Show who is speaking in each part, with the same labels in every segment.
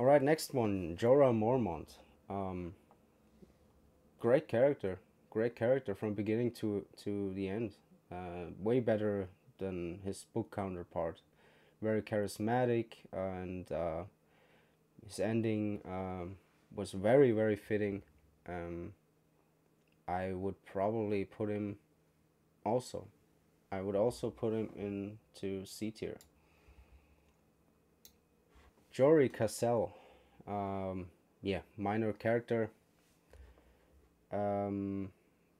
Speaker 1: All right, next one, Jorah Mormont. Um, great character, great character from beginning to to the end. Uh, way better than his book counterpart. Very charismatic, and uh, his ending um, was very very fitting. Um, I would probably put him also. I would also put him into C tier. Jory Cassel, um, yeah, minor character. Um,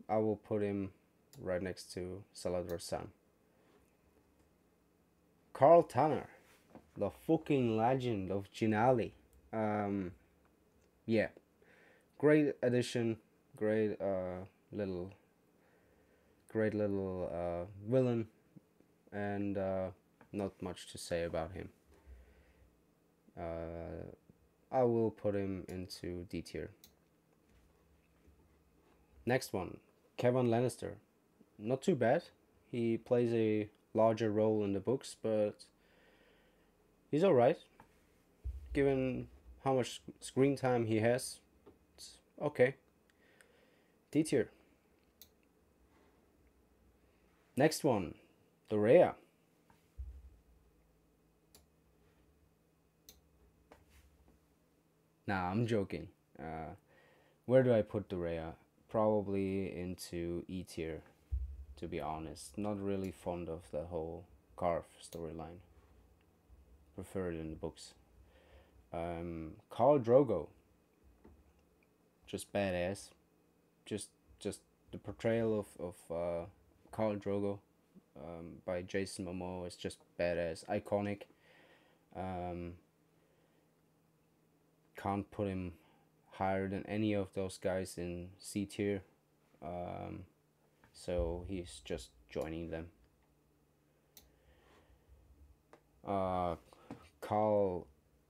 Speaker 1: I will put him right next to Salladhor Saan. Karl Tanner, the fucking legend of Gin Alley. Um, yeah, great addition, great uh, little, great little uh, villain, and uh, not much to say about him. Uh, I will put him into D tier. Next one, Kevan Lannister. Not too bad. He plays a larger role in the books, but he's alright. Given how much screen time he has, it's okay. D tier. Next one, Doreah. Nah, I'm joking. Uh, where do I put Doreah? Probably into E tier, to be honest. Not really fond of the whole Qarth storyline. Prefer it in the books. Um, Khal Drogo. Just badass. Just just the portrayal of of uh, Khal Drogo um, by Jason Momoa is just badass, iconic. Um, can't put him higher than any of those guys in C tier. Um, so he's just joining them. Uh, Carl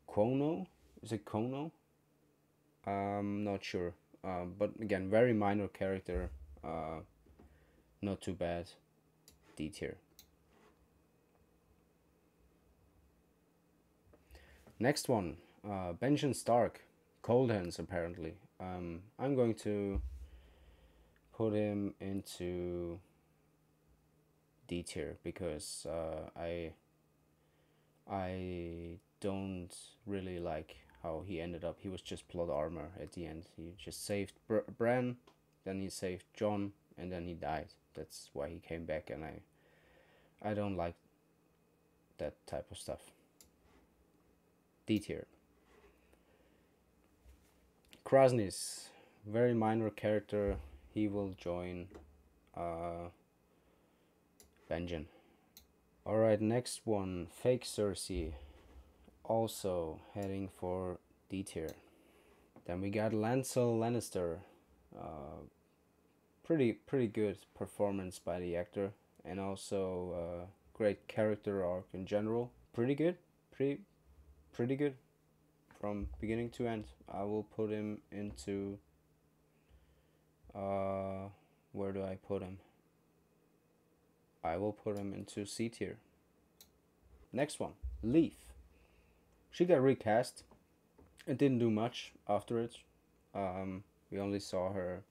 Speaker 1: Quono, is it Kono? I'm not sure. Uh, but again, very minor character. Uh, not too bad. D tier. Next one, uh, Benjen Stark, cold hands apparently. Um, I'm going to put him into D tier because uh, I I don't really like how he ended up. He was just plot armor at the end. He just saved Br- Bran, then he saved Jon, and then he died. That's why he came back, and I I don't like that type of stuff. D tier. Krasnis, very minor character. He will join uh, Benjen. Alright, next one, Fake Cersei. Also heading for D tier. Then we got Lancel Lannister. Uh, pretty pretty good performance by the actor, and also uh, great character arc in general. Pretty good, pretty pretty good from beginning to end. I will put him into. Uh, where do I put him? I will put him into C tier. Next one, Leaf. She got recast. It didn't do much after it. Um, we only saw her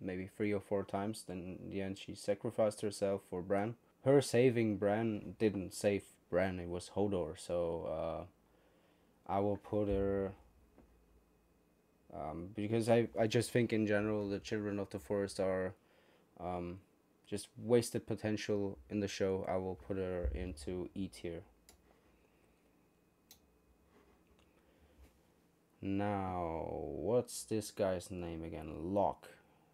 Speaker 1: maybe three or four times. Then in the end, she sacrificed herself for Bran. Her saving Bran didn't save Bran. It was Hodor. So uh, I will put her um, because I, I just think in general the children of the forest are um, just wasted potential in the show. I will put her into E tier. Now, what's this guy's name again? Locke.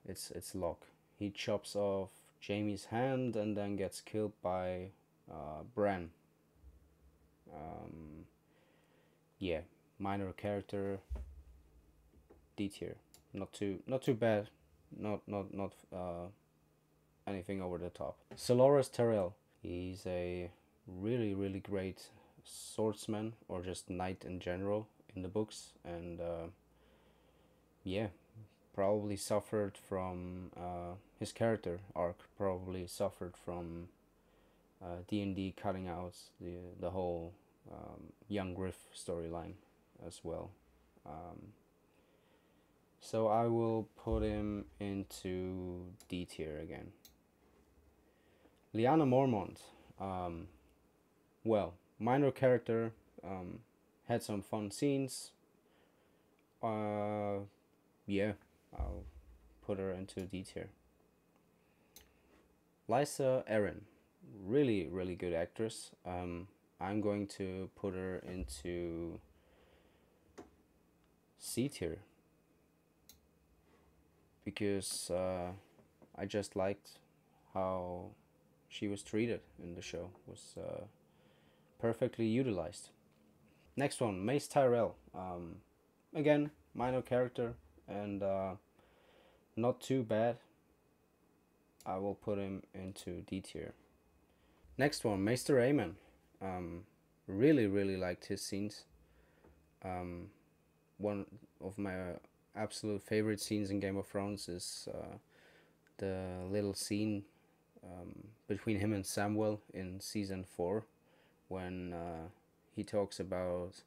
Speaker 1: It's it's Locke. He chops off Jaime's hand and then gets killed by uh, Bran. Um, yeah, minor character. D tier. Not too not too bad. Not not not uh, anything over the top. Ser Loras Tyrell. He's a really really great swordsman or just knight in general in the books and uh, yeah probably suffered from uh, his character arc probably suffered from uh, D&D cutting out the the whole um, young Griff storyline as well. Um, so I will put him into D tier again. Lyanna Mormont. Um, well, minor character, um, had some fun scenes. Uh, yeah, I'll put her into D tier. Lysa Arryn, really, really good actress. Um, I'm going to put her into C tier because uh, I just liked how she was treated in the show was uh, perfectly utilized. Next one, Mace Tyrell. Um, again, minor character and uh, not too bad. I will put him into D tier. Next one, Maester Aemon. Um, really, really liked his scenes. Um, one of my absolute favorite scenes in Game of Thrones is uh, the little scene um, between him and Samwell in season four, when uh, he talks about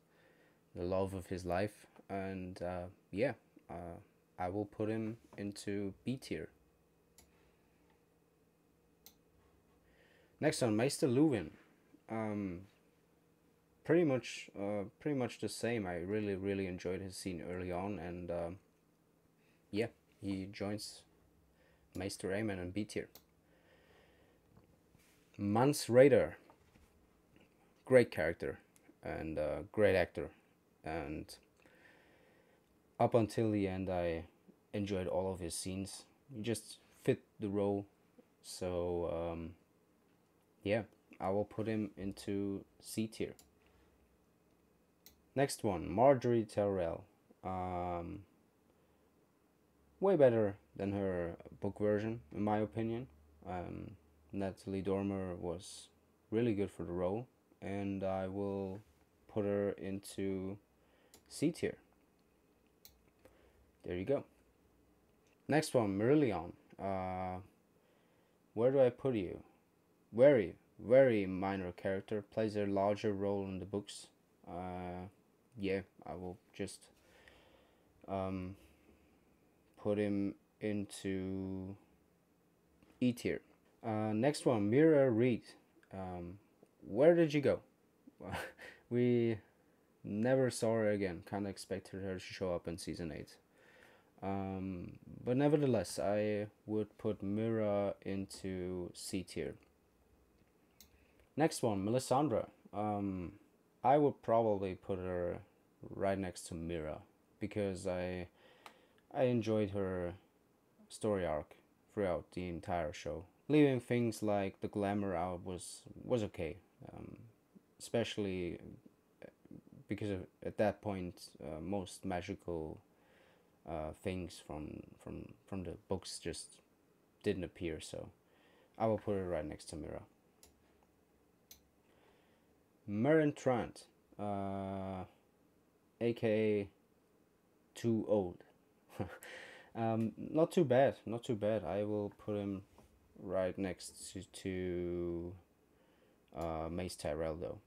Speaker 1: the love of his life, and uh, yeah, uh, I will put him into B tier. Next on Maester Luwin, um, pretty much, uh, pretty much the same. I really, really enjoyed his scene early on, and uh, yeah, he joins Maester Aemon and B tier. Mance Rayder, great character and uh, great actor, and up until the end, I enjoyed all of his scenes. He just fit the role, so um, yeah, I will put him into C tier. Next one, Margaery Tyrell. Um, way better than her book version, in my opinion. Um, Natalie Dormer was really good for the role, and I will put her into C tier. There you go. Next one, Marillion. Uh, where do I put you? Very, very minor character. Plays a larger role in the books. Uh, yeah, I will just um, put him into E tier. Uh, next one, Meera Reed. Um, where did you go? we never saw her again. Kind of expected her to show up in season 8. Um, but nevertheless, I would put Meera into C tier. Next one, Melisandre. Um, I would probably put her right next to Meera because I I enjoyed her story arc throughout the entire show leaving things like the glamour out was was okay, um, especially uh, because of, at that point uh, most magical uh, things from from from the books just didn't appear. So I will put it right next to Meera. Meryn Trant, uh, aka too old. um, not too bad, not too bad. I will put him right next to, to uh, Mace Tyrell though.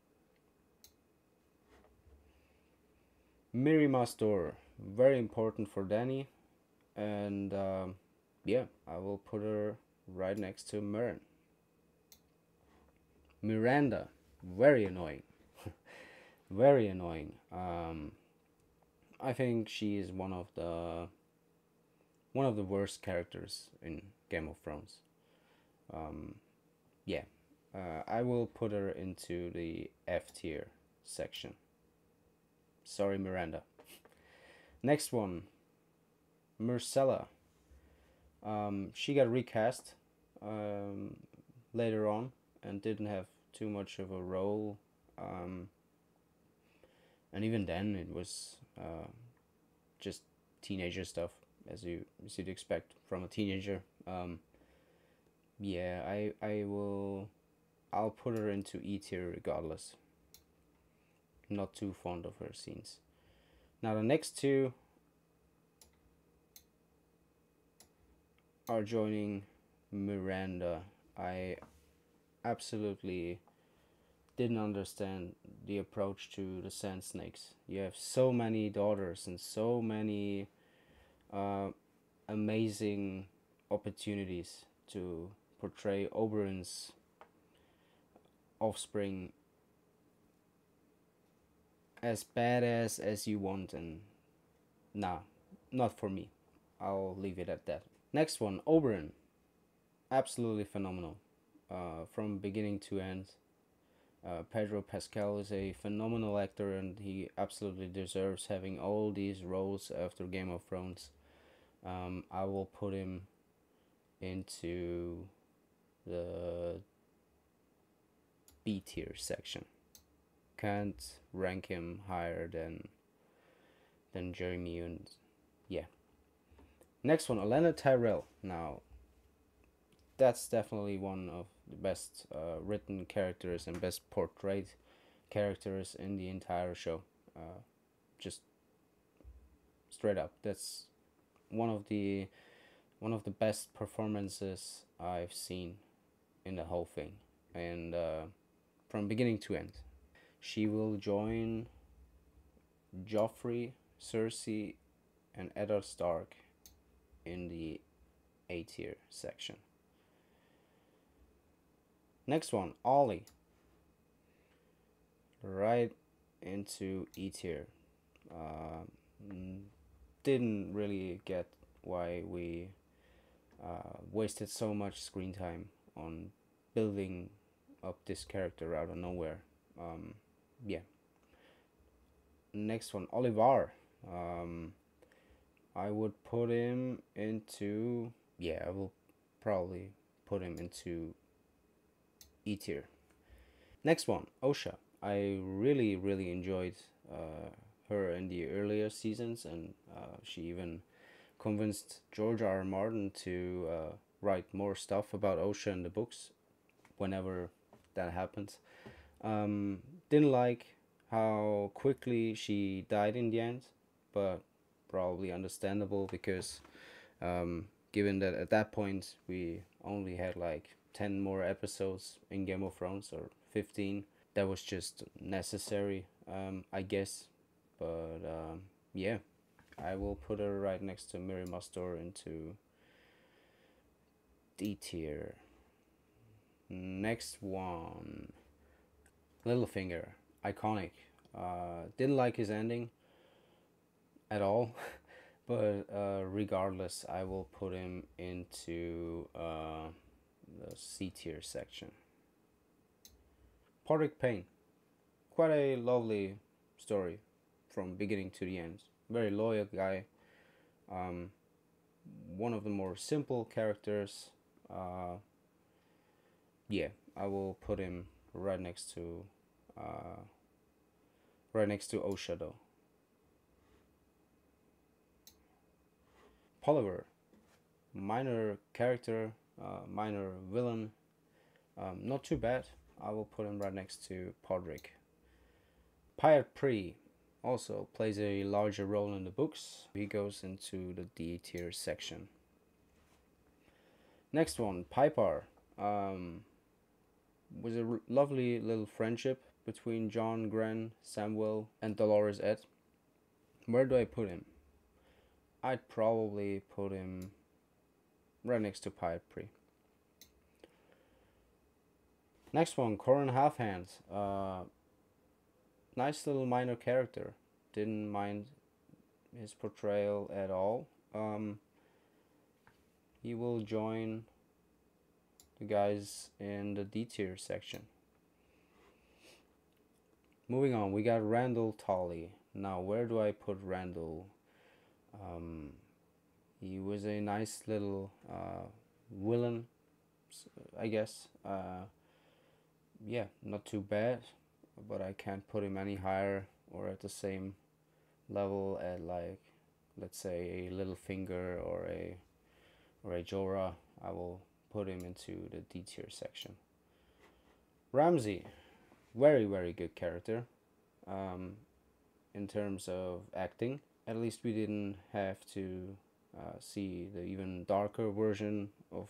Speaker 1: Mirri Maz very important for Dany. and um, yeah, I will put her right next to Meryn. Myranda, very annoying, very annoying. Um, I think she is one of the one of the worst characters in Game of Thrones um, yeah, uh, I will put her into the F tier section. Sorry, Myranda. Next one, Myrcella. Um, she got recast um, later on and didn't have too much of a role. Um, and even then, it was uh, just teenager stuff, as you as you'd expect from a teenager. Um, yeah, I I will I'll put her into E tier regardless. Not too fond of her scenes. Now the next two are joining Myranda. I absolutely didn't understand the approach to the Sand Snakes. You have so many daughters and so many uh, amazing opportunities to portray Oberyn's offspring as badass as you want and nah not for me. I'll leave it at that. Next one oberyn absolutely phenomenal uh, from beginning to end uh, pedro pascal is a phenomenal actor and he absolutely deserves having all these roles after game of thrones um, i will put him into the b tier section can't rank him higher than than Jeremy and yeah. Next one, Olenna Tyrell. Now, that's definitely one of the best uh, written characters and best portrayed characters in the entire show. Uh, just straight up, that's one of the one of the best performances I've seen in the whole thing, and uh, from beginning to end she will join Joffrey, Cersei, and Eddard Stark in the A tier section. Next one, Olly. Right into E tier. Uh, didn't really get why we uh, wasted so much screen time on building up this character out of nowhere. Um, yeah next one Olyvar um, I would put him into yeah I will probably put him into E tier next one Osha I really really enjoyed uh, her in the earlier seasons and uh, she even convinced George R. R. Martin to uh, write more stuff about Osha in the books whenever that happens um, didn't like how quickly she died in the end, but probably understandable because um, given that at that point we only had like 10 more episodes in Game of Thrones or 15, that was just necessary, um, I guess. But um, yeah, I will put her right next to Mirri Maz Duur into D tier. Next one. Littlefinger, iconic. Uh, didn't like his ending at all, but uh, regardless, I will put him into uh, the C tier section. Podrick Payne, quite a lovely story from beginning to the end. Very loyal guy. Um, one of the more simple characters. Uh, yeah, I will put him right next to uh, right next to Osha though. Polliver, minor character, uh, minor villain, um, not too bad. I will put him right next to Podrick. Pyat Pree also plays a larger role in the books. He goes into the D tier section. Next one, Pypar. Um, was a lovely little friendship between Jon Grenn, Samwell, and Dolorous Edd. Where do I put him? I'd probably put him right next to Pyat Pree. Next one, Qhorin Halfhand. Uh, nice little minor character. Didn't mind his portrayal at all. Um, he will join the guys in the D tier section. Moving on, we got Randall Tarly. Now, where do I put Randall? Um, he was a nice little uh, villain, I guess. Uh, yeah, not too bad, but I can't put him any higher or at the same level at like, let's say, a Littlefinger or a or a Jorah. I will put him into the D tier section. Ramsay, very very good character, um, in terms of acting. At least we didn't have to uh, see the even darker version of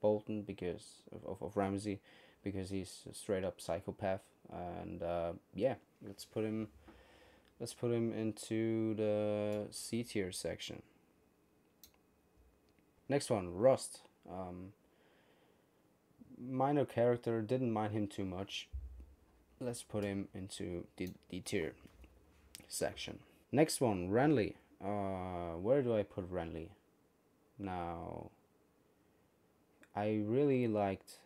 Speaker 1: Bolton because of, of, of Ramsay. because he's a straight up psychopath. And uh, yeah, let's put him let's put him into the C tier section. Next one, Rast. Um, minor character, didn't mind him too much. Let's put him into the D tier section. Next one, Renly. Uh, where do I put Renly? Now, I really liked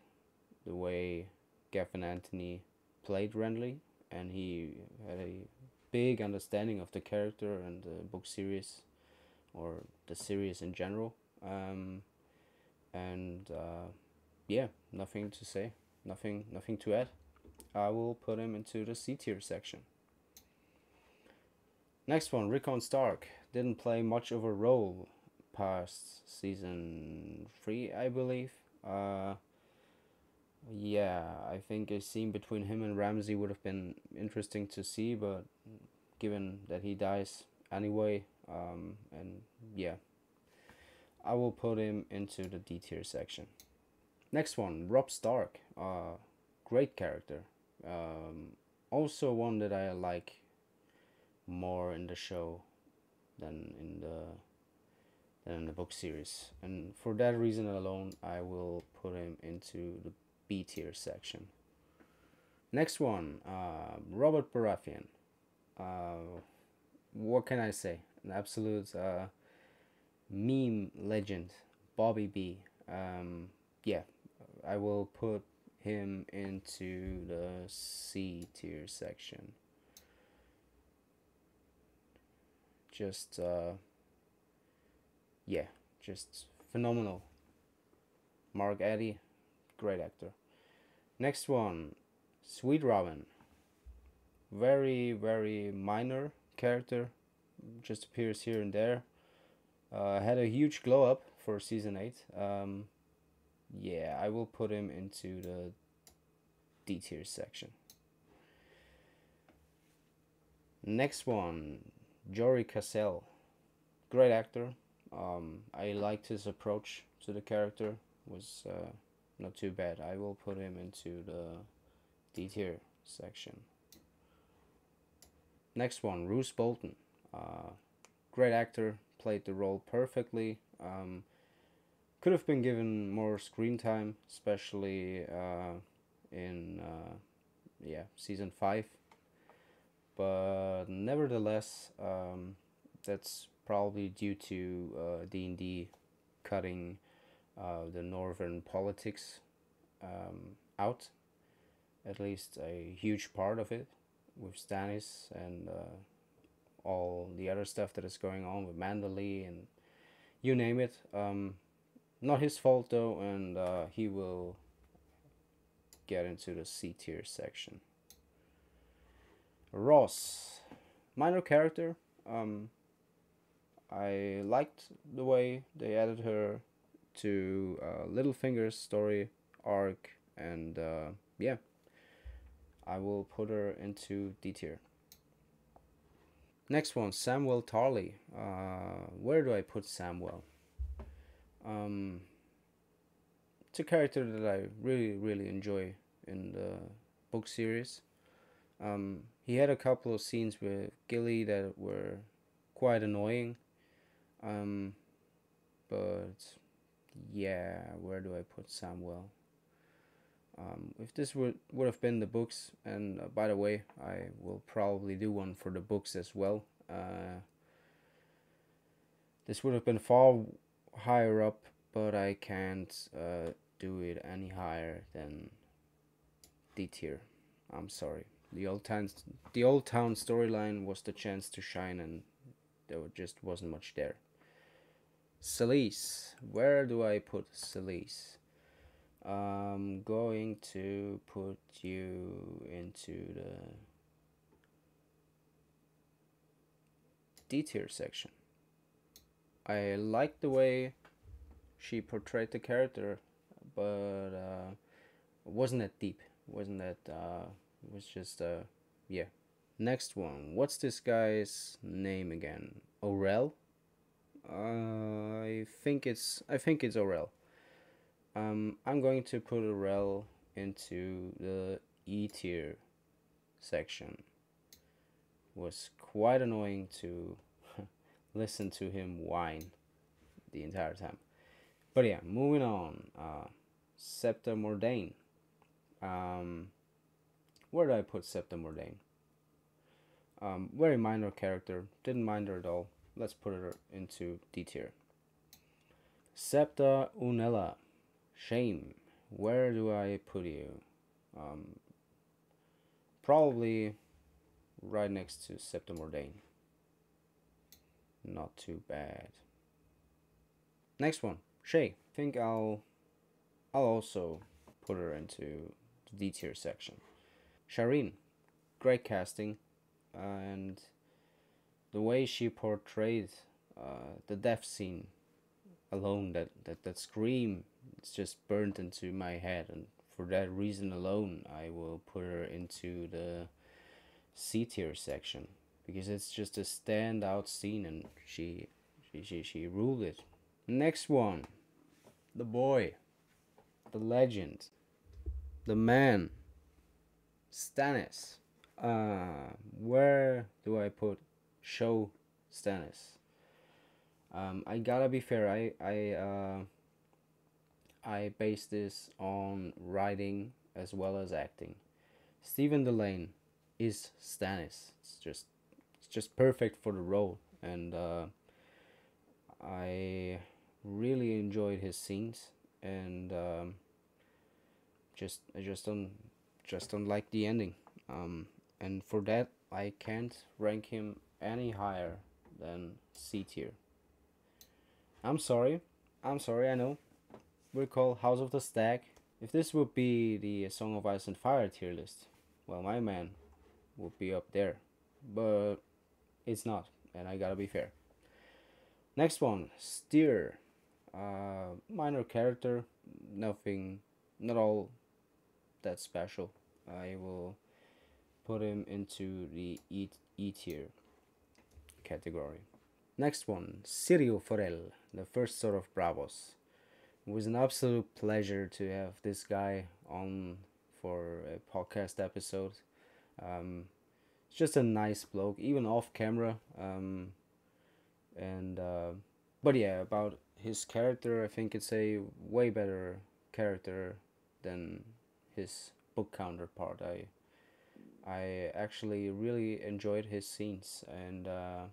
Speaker 1: the way Gethin Anthony played Renly, and he had a big understanding of the character and the book series, or the series in general. Um, and uh, yeah, nothing to say, nothing, nothing to add. I will put him into the C tier section. Next one, Rickon Stark didn't play much of a role past season three, I believe. Uh, yeah, I think a scene between him and Ramsay would have been interesting to see, but given that he dies anyway, um, and yeah, I will put him into the D tier section. Next one, Robb Stark. Uh, great character. Um, also one that I like more in the show than in the than in the book series, and for that reason alone, I will put him into the B tier section. Next one, uh, Robert Baratheon. Uh, what can I say? An absolute uh, meme legend, Bobby B. Um, yeah, I will put him into the C tier section. Just, uh, yeah, just phenomenal. Mark Addy, great actor. Next one, Sweet Robin. Very, very minor character, just appears here and there. Uh, had a huge glow up for season 8. Um, yeah, I will put him into the D tier section. Next one, Jory Cassel. Great actor. Um, I liked his approach to the character. Was uh, not too bad. I will put him into the D tier section. Next one, Roose Bolton. Uh, great actor, played the role perfectly. Um, could have been given more screen time, especially uh, in uh, yeah season five. But nevertheless, um, that's probably due to uh, D and D cutting uh, the northern politics um, out, at least a huge part of it, with Stannis and uh, all the other stuff that is going on with Manderley and you name it. Um, not his fault though, and uh, he will get into the C tier section. Ros, minor character. Um, I liked the way they added her to uh, Littlefinger's story arc, and uh, yeah, I will put her into D tier. Next one, Samwell Tarly. Uh, where do I put Samwell? Um, it's a character that I really, really enjoy in the book series. Um, he had a couple of scenes with Gilly that were quite annoying. Um, but yeah, where do I put Samwell? Um, if this would would have been the books, and uh, by the way, I will probably do one for the books as well. Uh, this would have been far higher up, but I can't uh, do it any higher than D tier. I'm sorry. The old town, the old town storyline was the chance to shine, and there just wasn't much there. Selyse, where do I put Selyse? I'm going to put you into the D tier section. I like the way she portrayed the character, but uh, wasn't that deep. wasn't that. Uh, was just uh, yeah. Next one. What's this guy's name again? Orell. Uh, I think it's I think it's Orell. Um, I'm going to put Orell into the E tier section. Was quite annoying to listen to him whine the entire time. But yeah, moving on. Uh, Septa Mordane. Um, where did I put Septa Mordane? Um, very minor character. Didn't mind her at all. Let's put her into D tier. Septa Unella. Shame. Where do I put you? Um, probably right next to Septa Mordane. Not too bad. Next one, Shae. Think I'll I'll also put her into the D tier section. Shireen, great casting, and the way she portrayed uh, the death scene alone, that, that, that scream, it's just burnt into my head, and for that reason alone, I will put her into the C tier section because it's just a standout scene, and she she she, she ruled it. Next one, the boy the legend, the man, Stannis. Uh, where do I put show Stannis? Um, I gotta be fair. I I uh, I base this on writing as well as acting. Stephen Dillane is Stannis. It's just it's just perfect for the role, and uh, I really enjoyed his scenes and um, just I just don't just don't like the ending. Um, and for that I can't rank him any higher than C tier. I'm sorry. I'm sorry, I know. We call House of the Stag. If this would be the Song of Ice and Fire tier list, well my man would be up there. But it's not, and I gotta be fair. Next one, Styr. Uh, minor character, nothing, not all that special. I will put him into the E, e tier category. Next one, Syrio Forel, the first sword of Braavos. It was an absolute pleasure to have this guy on for a podcast episode. Um, it's just a nice bloke, even off camera. Um, and uh, but yeah, about his character, I think it's a way better character than his book counterpart. I I actually really enjoyed his scenes, and uh,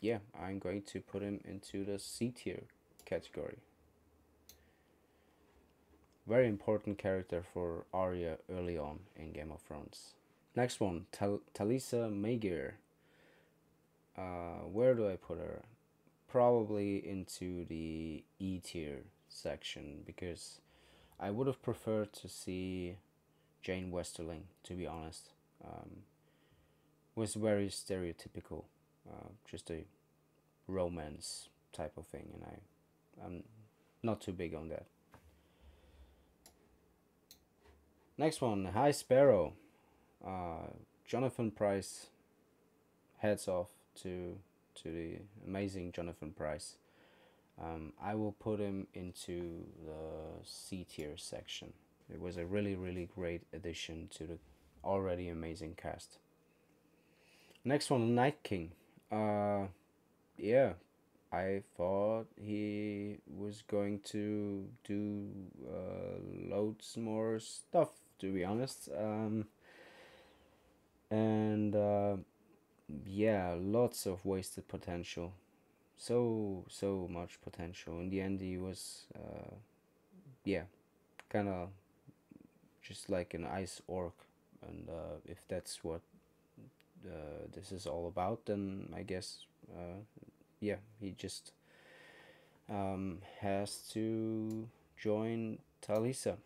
Speaker 1: yeah, I'm going to put him into the C tier category. Very important character for Arya early on in Game of Thrones. Next one, Tal- Talisa Maegyr. Uh, where do I put her? Probably into the E tier section because I would have preferred to see Jeyne Westerling, to be honest. Um, was very stereotypical, uh, just a romance type of thing, and I, I'm not too big on that. Next one, High Sparrow. Uh, Jonathan Pryce Heads off to to the amazing Jonathan Pryce. Um, I will put him into the C tier section. It was a really, really great addition to the already amazing cast. Next one, Night King. Uh, yeah, I thought he was going to do uh, loads more stuff, to be honest. Um, and uh, yeah, lots of wasted potential so so much potential. In the end, he was, uh, yeah, kind of just like an ice orc, and uh, if that's what uh, this is all about, then I guess, uh, yeah, he just um, has to join Talisa.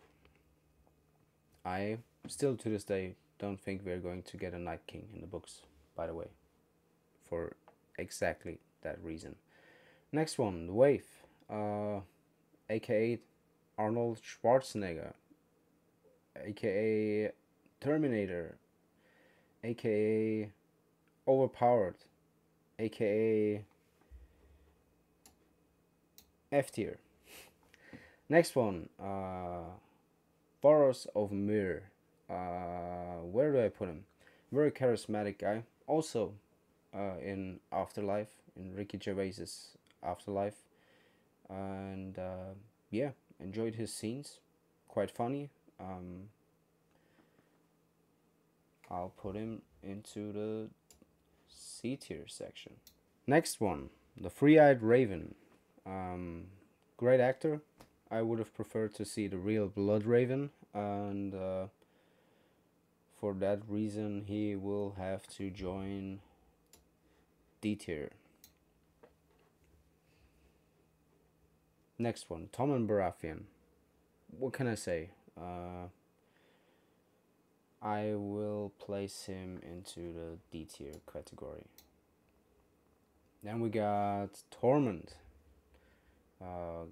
Speaker 1: I still to this day don't think we're going to get a Night King in the books. By the way, for exactly that reason. Next one, Wave, uh, aka Arnold Schwarzenegger, aka Terminator, aka Overpowered, aka F tier. Next one, uh, Thoros of Myr. Uh, where do I put him? Very charismatic guy. Also uh, in Afterlife, in Ricky Gervais's Afterlife. And uh, yeah, enjoyed his scenes. Quite funny. Um, I'll put him into the C tier section. Next one, the Three Eyed Raven. Um, great actor. I would have preferred to see the real Blood Raven, and uh, for that reason, he will have to join D tier. Next one, Tommen Baratheon. What can I say? Uh, I will place him into the D tier category. Then we got Tormund. Uh,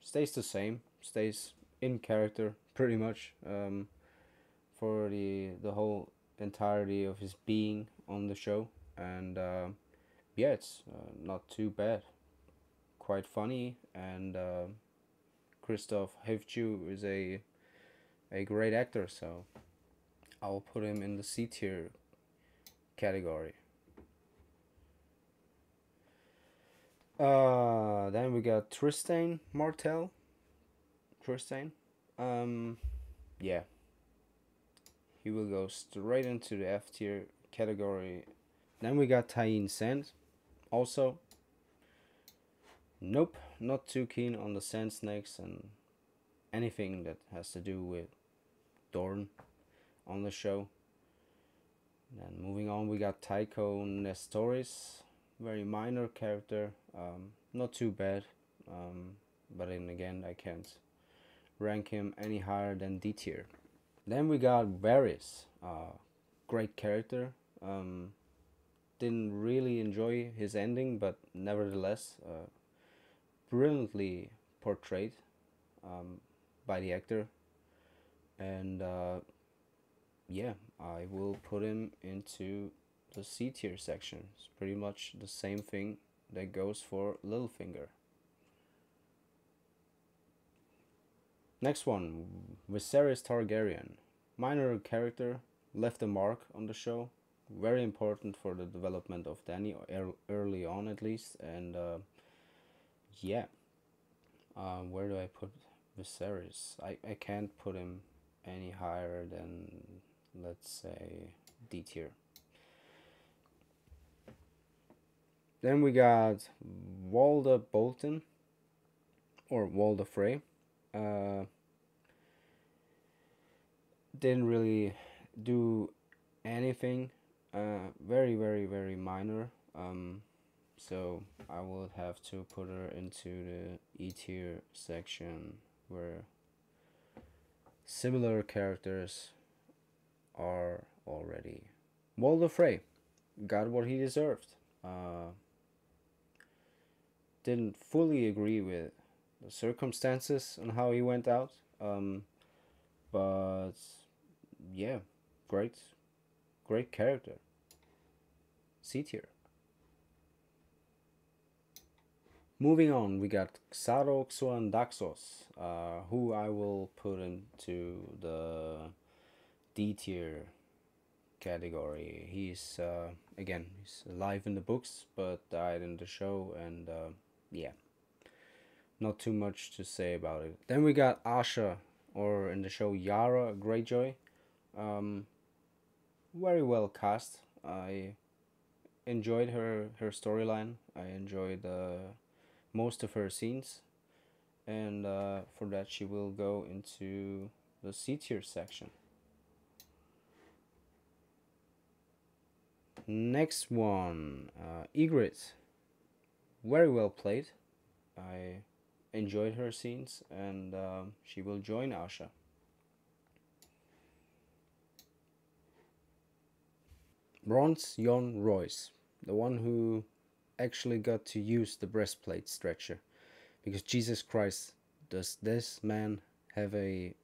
Speaker 1: stays the same, stays in character pretty much um, for the the whole entirety of his being on the show, and uh, yeah, it's uh, not too bad. Quite funny, and uh, Kristofer Hivju is a a great actor, so I'll put him in the C tier category. Uh, then we got Trystane Martell. Trystane, Um, yeah. He will go straight into the F tier category. Then we got Tyene Sand. Also, nope, not too keen on the Sand Snakes and anything that has to do with Dorne on the show. Then moving on, we got Tycho Nestoris very minor character, um, not too bad, um, but then again I can't rank him any higher than D tier. Then we got Varys, uh, great character. Um, didn't really enjoy his ending, but nevertheless, uh, brilliantly portrayed um, by the actor. And uh, yeah, I will put him into the C tier section. It's pretty much the same thing that goes for Littlefinger. Next one, Viserys Targaryen. Minor character, left a mark on the show. Very important for the development of Dany, early on at least. And uh, yeah, uh, where do I put Viserys? I, I can't put him any higher than, let's say, D tier. Then we got Walda Bolton or Walda Frey. Uh, didn't really do anything. Uh, very, very, very minor. Um, so I will have to put her into the E tier section where similar characters are already. Walder Frey got what he deserved. Uh, didn't fully agree with the circumstances and how he went out. Um, but yeah, great, great character. C tier. Moving on, we got Xaro Xhoan Daxos, uh, who I will put into the D tier category. He's uh, again he's alive in the books, but died in the show, and uh, yeah, not too much to say about it. Then we got Asha, or in the show Yara Greyjoy. Um, very well cast. I enjoyed her her storyline. I enjoyed uh, most of her scenes, and uh, for that she will go into the C tier section. Next one, uh, Ygritte very well played. I enjoyed her scenes, and um, she will join Asha. Bronze Yohn Royce, the one who actually got to use the breastplate stretcher, because Jesus Christ, does this man have a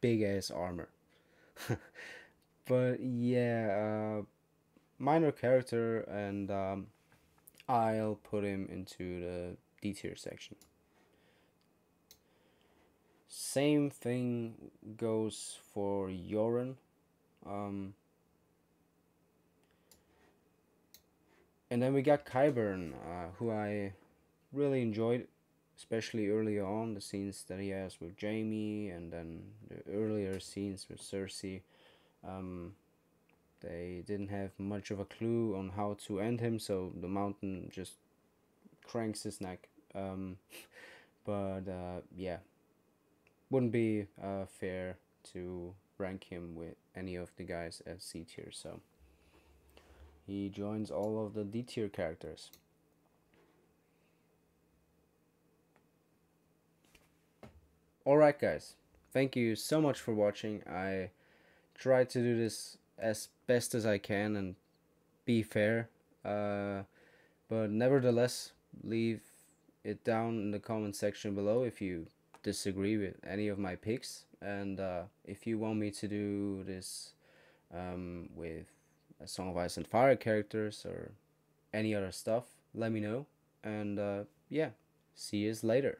Speaker 1: big ass armor? but yeah, uh, minor character and um, I'll put him into the D tier section. same thing goes for Yoren. Um, and then we got Qyburn, uh, who I really enjoyed, especially early on the scenes that he has with Jaime, and then the earlier scenes with Cersei. Um, they didn't have much of a clue on how to end him, so the mountain just cranks his neck. Um, but uh, yeah, wouldn't be uh, fair to rank him with any of the guys at C tier. So he joins all of the D tier characters. Alright guys, thank you so much for watching. I tried to do this as best as I can and be fair. Uh, but nevertheless, leave it down in the comment section below if you disagree with any of my picks. And uh, if you want me to do this um, with a Song of Ice and Fire characters or any other stuff, let me know. And uh, yeah, see you later.